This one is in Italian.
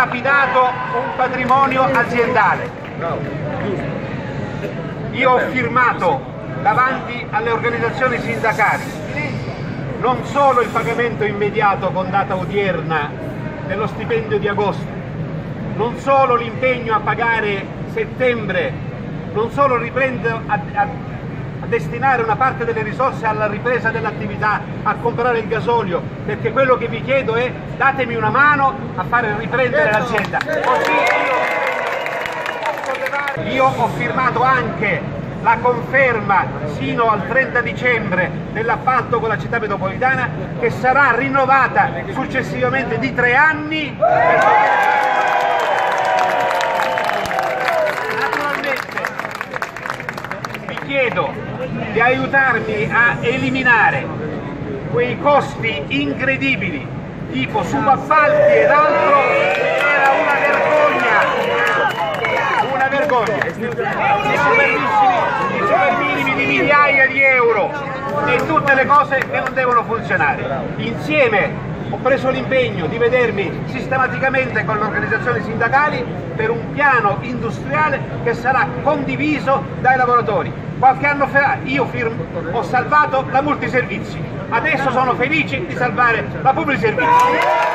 dilapidato un patrimonio aziendale. Io ho firmato davanti alle organizzazioni sindacali non solo il pagamento immediato con data odierna dello stipendio di agosto, non solo l'impegno a pagare settembre, non solo riprendo a, a, destinare una parte delle risorse alla ripresa dell'attività, a comprare il gasolio, perché quello che vi chiedo è datemi una mano a fare riprendere l'azienda. Così io, io ho firmato anche la conferma sino al 30 dicembre dell'appalto con la città metropolitana che sarà rinnovata successivamente di tre anni chiedo di aiutarmi a eliminare quei costi incredibili tipo subappalti ed altro era una vergogna una vergogna migliaia di euro e tutte le cose che non devono funzionare. Insieme ho preso l'impegno di vedermi sistematicamente con le organizzazioni sindacali per un piano industriale che sarà condiviso dai lavoratori. Qualche anno fa io firmo, ho salvato la multiservizi, adesso sono felice di salvare la pubblica servizi.